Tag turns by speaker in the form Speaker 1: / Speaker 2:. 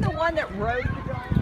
Speaker 1: the one that rode the dog?